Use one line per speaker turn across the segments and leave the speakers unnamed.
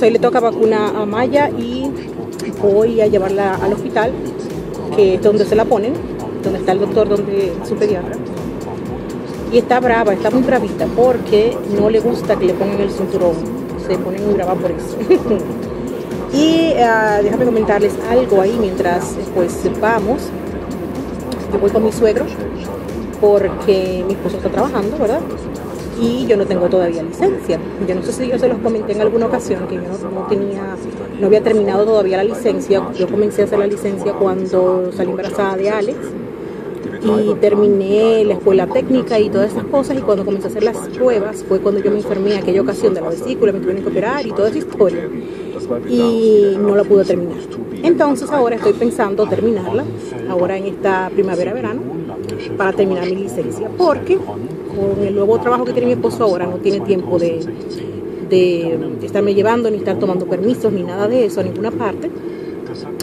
Hoy le toca vacuna a Maya y voy a llevarla al hospital, que es donde se la ponen, donde está el doctor, donde su pediatra. Y está brava, está muy bravita porque no le gusta que le pongan el cinturón. Se pone muy brava por eso. y uh, déjame comentarles algo ahí mientras pues vamos. Yo voy con mi suegro porque mi esposo está trabajando, ¿verdad? Y yo no tengo todavía licencia. Yo no sé si yo se los comenté en alguna ocasión que yo no, tenía, no había terminado todavía la licencia. Yo comencé a hacer la licencia cuando salí embarazada de Alex y terminé la escuela técnica y todas esas cosas y cuando comencé a hacer las pruebas fue cuando yo me enfermé en aquella ocasión de la vesícula, me tuvieron que operar y toda esa historia y no la pude terminar. Entonces ahora estoy pensando terminarla, ahora en esta primavera-verano, para terminar mi licencia, porque con el nuevo trabajo que tiene mi esposo ahora no tiene tiempo de, de estarme llevando, ni estar tomando permisos, ni nada de eso a ninguna parte.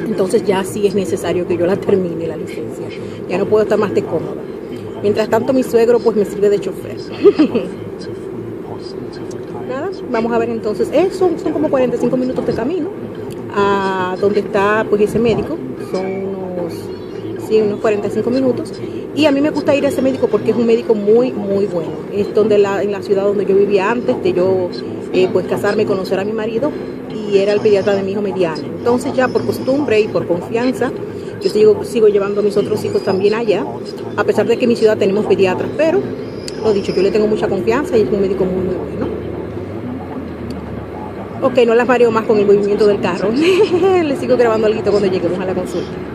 Entonces ya sí es necesario que yo la termine la licencia. Ya no puedo estar más de cómoda. Mientras tanto mi suegro pues me sirve de chofer. Nada, vamos a ver entonces. Eso son como 45 minutos de camino a donde está pues ese médico. Son unos, sí, unos 45 minutos. Y a mí me gusta ir a ese médico porque es un médico muy, muy bueno. Es donde la, en la ciudad donde yo vivía antes de yo eh, pues casarme y conocer a mi marido y era el pediatra de mi hijo mediano. Entonces ya por costumbre y por confianza, yo sigo, sigo llevando a mis otros hijos también allá, a pesar de que en mi ciudad tenemos pediatras, pero lo dicho, yo le tengo mucha confianza y es un médico muy, muy bueno. Ok, no las mareo más con el movimiento del carro. le sigo grabando algo cuando lleguemos a la consulta.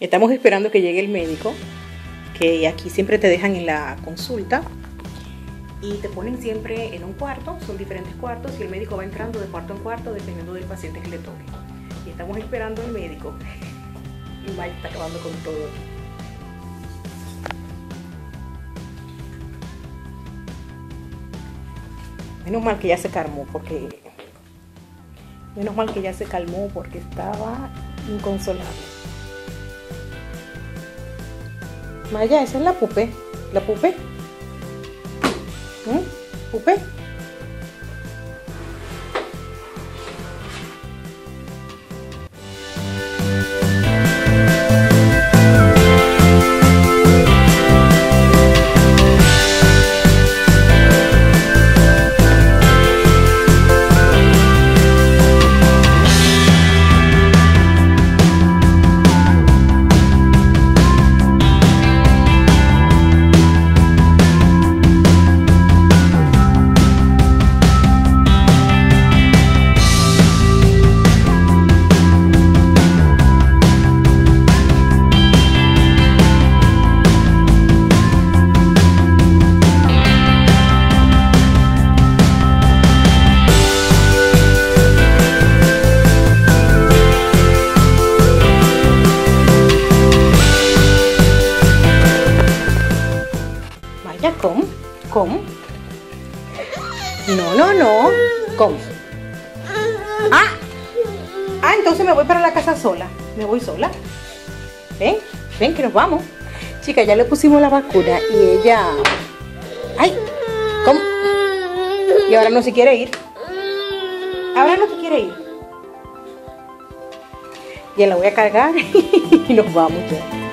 Estamos esperando que llegue el médico, que aquí siempre te dejan en la consulta y te ponen siempre en un cuarto, son diferentes cuartos y el médico va entrando de cuarto en cuarto dependiendo del paciente que le toque. Y estamos esperando al médico y Mike está acabando con todo. Menos mal que ya se calmó porque menos mal que ya se calmó porque estaba inconsolable. Maya, esa es la pupe. La pupe. ¿Eh? ¿Pupe? No, no, no. ¿Cómo? Ah. Ah, entonces me voy para la casa sola. Me voy sola. Ven, ven que nos vamos. Chica, ya le pusimos la vacuna y ella... ¡Ay! ¿Cómo? Y ahora no se quiere ir. Ahora no se quiere ir. Ya la voy a cargar y nos vamos ya.